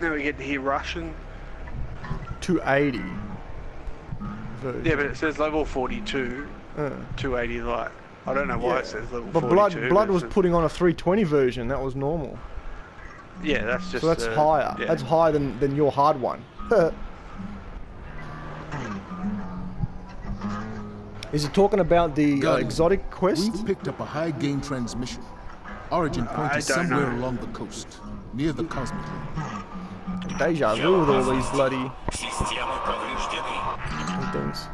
Now we get to hear Russian. 280. Version. Yeah, but it says level 42, Uh, 280 light. I don't know why Yeah. it says level but 42. Blood Blood but was putting on a 320 version. That was normal. Yeah, that's just. So that's uh, higher. yeah. That's higher than, than your hard one. Is it talking about the uh, exotic quest? We've picked up a high gain transmission. Origin point I is somewhere know. along the coast, near the Cosmodrome deja vu with all these bloody things.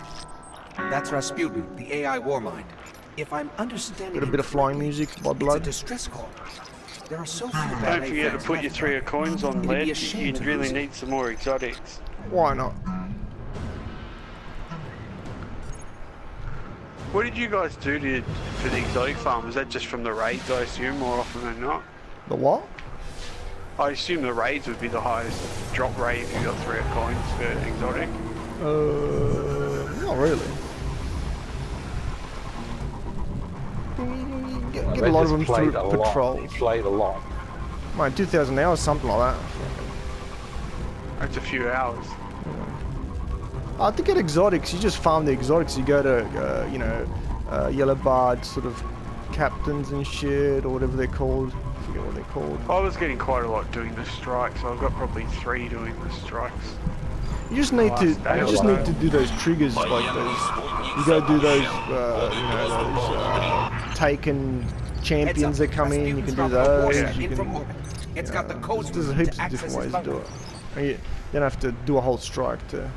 That's Rasputin, the AI warmind. If I'm understanding, got a bit of flying music by blood. It's a distress call. There are so few Don't forget to put your three of coins on lead. You'd really need some more exotics. Why not? What did you guys do to, for the exotic farm? Was that just from the raids, I assume, more often than not? The what? I assume the raids would be the highest drop rate if you got three of coins for exotic. Uh, not really. Get, get a lot of them through patrol. He played a lot. Mate, 2,000 hours, something like that. That's a few hours. Uh, to get exotics, you just farm the exotics. You go to, uh, you know, uh, yellow barred sort of captains and shit, or whatever they're called. I forget what they're called. I was getting quite a lot doing the strikes. I've got probably three doing the strikes. You just need to, you just need to do those triggers like those. You go do those, uh, you know, those uh, taken champions that come in. You can do those. Yeah. You can. It's got the codes There's to heaps of different ways to do it. And you, you don't have to do a whole strike to.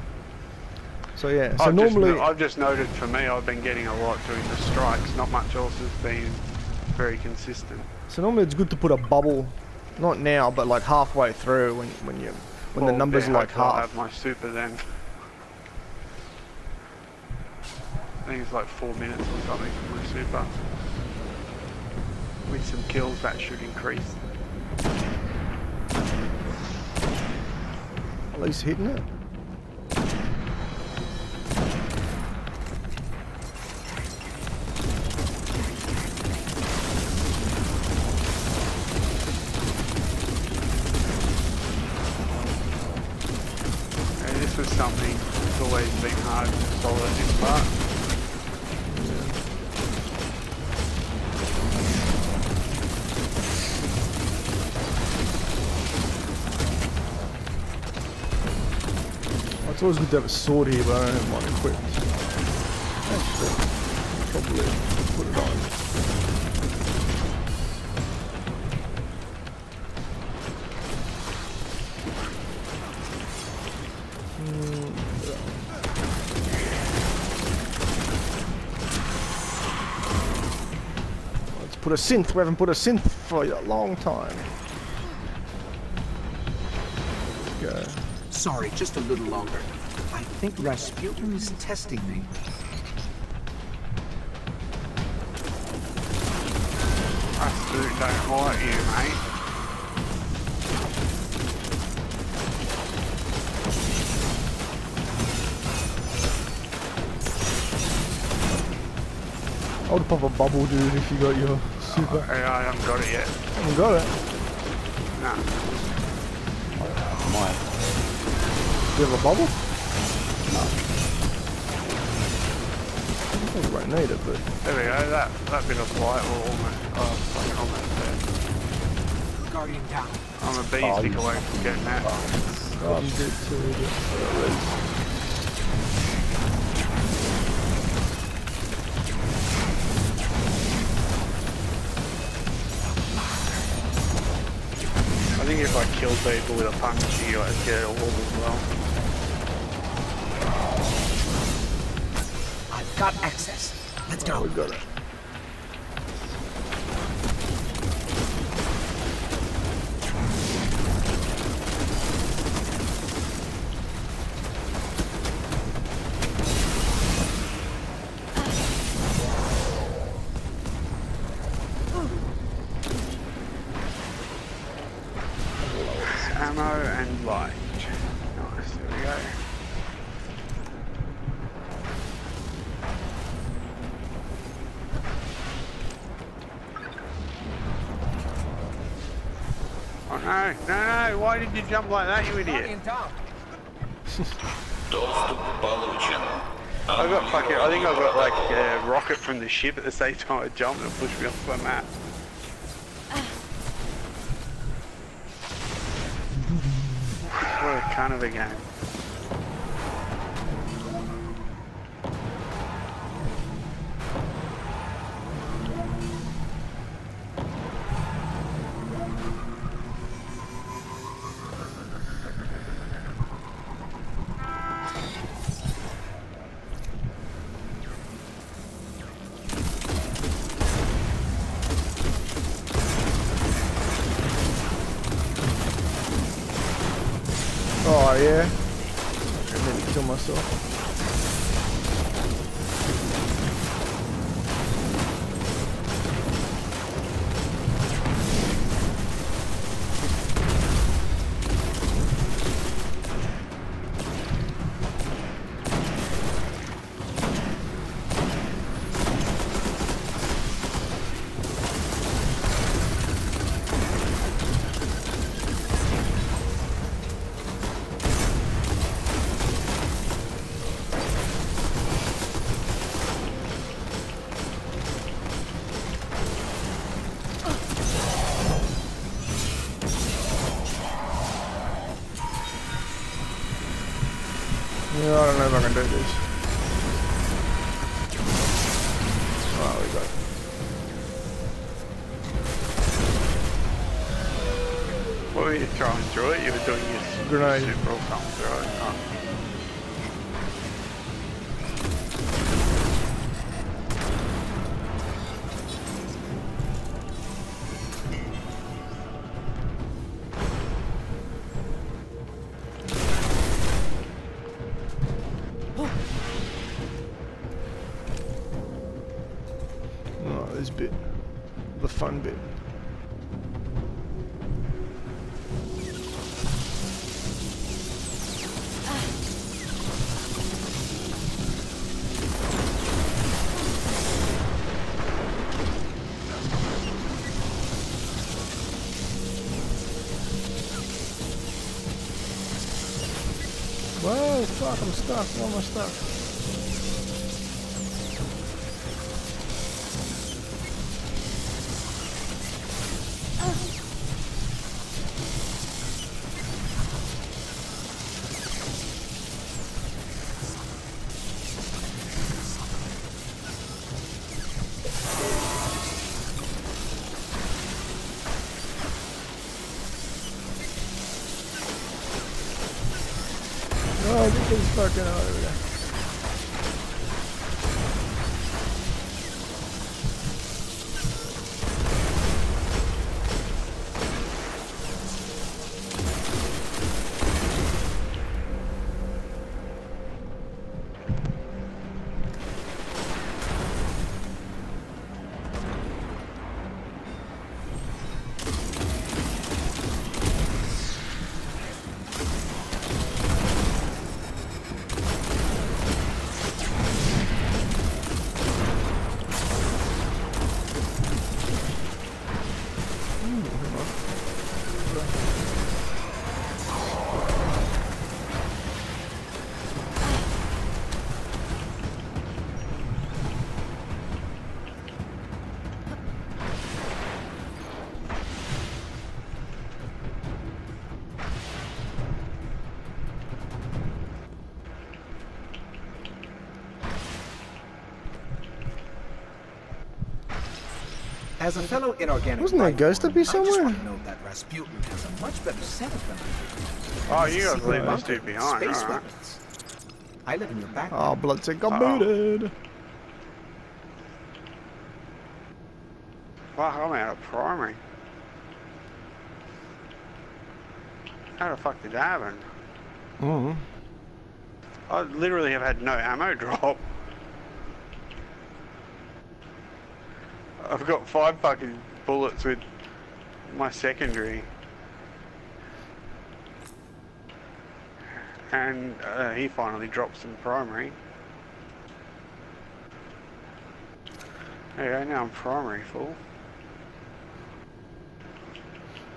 So yeah. So I've normally. just, I've just noted for me, I've been getting a lot doing the strikes. Not much else has been very consistent. So normally it's good to put a bubble, not now, but like halfway through when when you when the numbers are like half. have my super then. I think it's like four minutes or something for my super. With some kills, that should increase. At least hitting it. It's always good to have a sword here, but I don't one equipped. Actually, probably put it on. Hmm. Let's put a synth. We haven't put a synth for a long time. Go. Sorry, just a little longer. I think Rasputin is testing me. I still don't like you, mate. I would pop a bubble, dude, if you got your super. Oh, yeah, I haven't got it yet. I haven't got it. No. Mine. Do you have a bubble? No. I think won't need it, but There we go, that, that oh, bit of light will almost, oh, fuck, almost there. Guardian down. I'm a bee stick oh, away from getting that. oh, I'm good too. I think if I kill people with a punch, you guys get it all as well. Got access. Let's go. We got it. Ammo and light. why did you jump like that, you idiot? I got fucking, I think I got like a rocket from the ship at the same time I jumped and pushed me off my map. what a kind of a game. I need to kill myself. Yeah, I don't know if I can do this. Oh, we got. What were you throwing through it? You were doing your Grenade. super through it. Oh. Bit. The fun bit. Whoa, fuck, I'm stuck. Am I stuck? Oh, this is fucking over there. As a fellow inorganic Wasn't there a ghost up form, here somewhere? just want to note that Rasputin has a much better setup than Oh, you has a guys leave this bunker dude behind, Space alright. weapons. I live in your back. Oh, bloodsick got Uh-oh. booted. Fuck, I'm out of primary. How the fuck did that happen? Mm. I literally have had no ammo drop. I've got five fucking bullets with my secondary. And uh, he finally drops some primary. There go, now I'm primary full.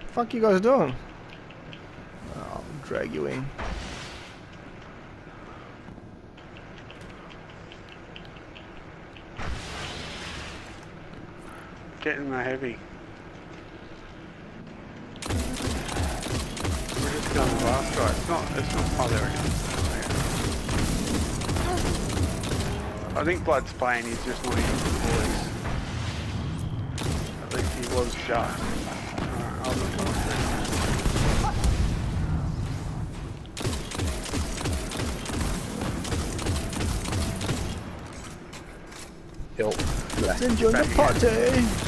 Fuck you guys doing? Oh, I'll drag you in. Get in the heavy. We're just going fast, right? It's not, it's not, oh there it is. I think Blood's playing, he's just not using the police. At least he was just. Alright, I'll look at it. Yo. Let's enjoy the party!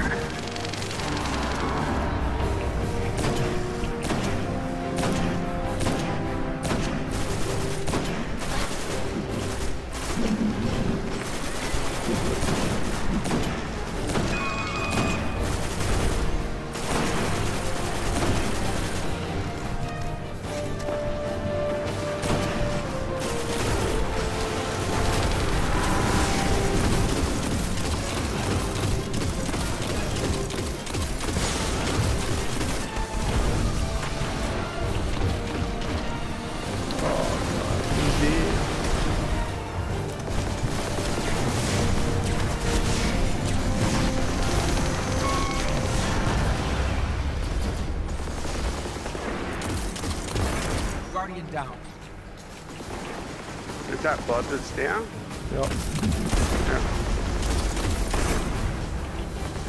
Is that Blood that's down? Yep. Yeah.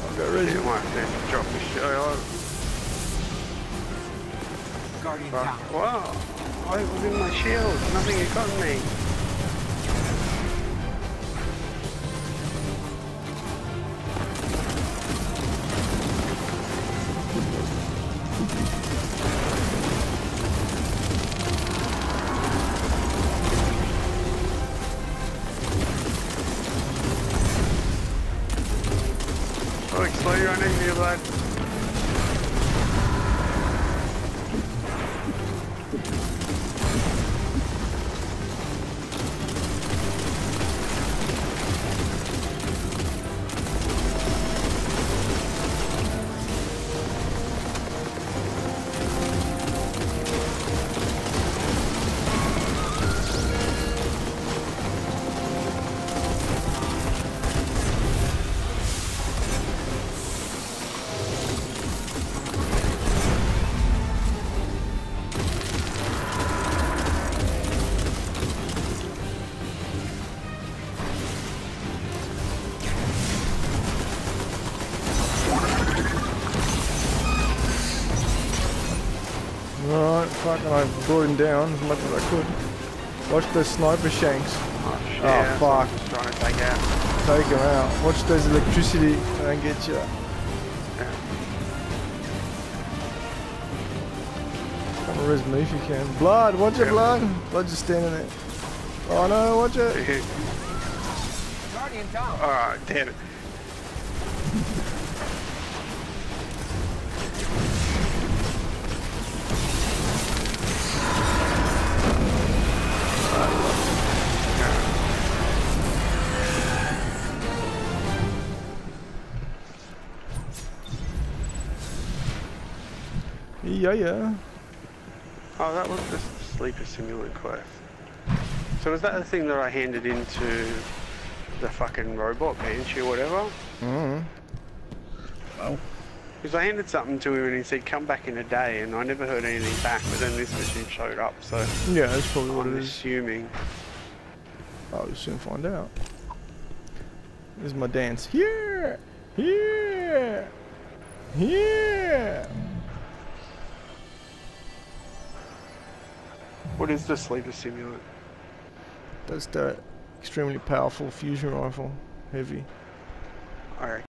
I'll go You ready. might have to drop the show. Guardian Fuck. down. Wow. I was in my shield. Nothing had gotten me. Slow your own enemy, blood. Alright, fucking I brought him down as much as I could. Watch those sniper shanks. Oh, shit. Oh, I'm fuck. just trying to take out. Take him out. Watch those electricity and get you. Come on, res me if you can. Blood, watch it, blood. Blood just standing there. Oh no, watch it. Alright, damn it. Yeah, yeah. Oh, that was the sleeper simulant quest. So was that the thing that I handed into the fucking robot bench or whatever? Mm. Well. Because I handed something to him and he said come back in a day and I never heard anything back but then this machine showed up so Yeah, that's probably what I'm it is. assuming. I'll soon find out. This is my dance. Here! Here! Here! What is the sleeper simulant? That's the extremely powerful fusion rifle. Heavy. Alright.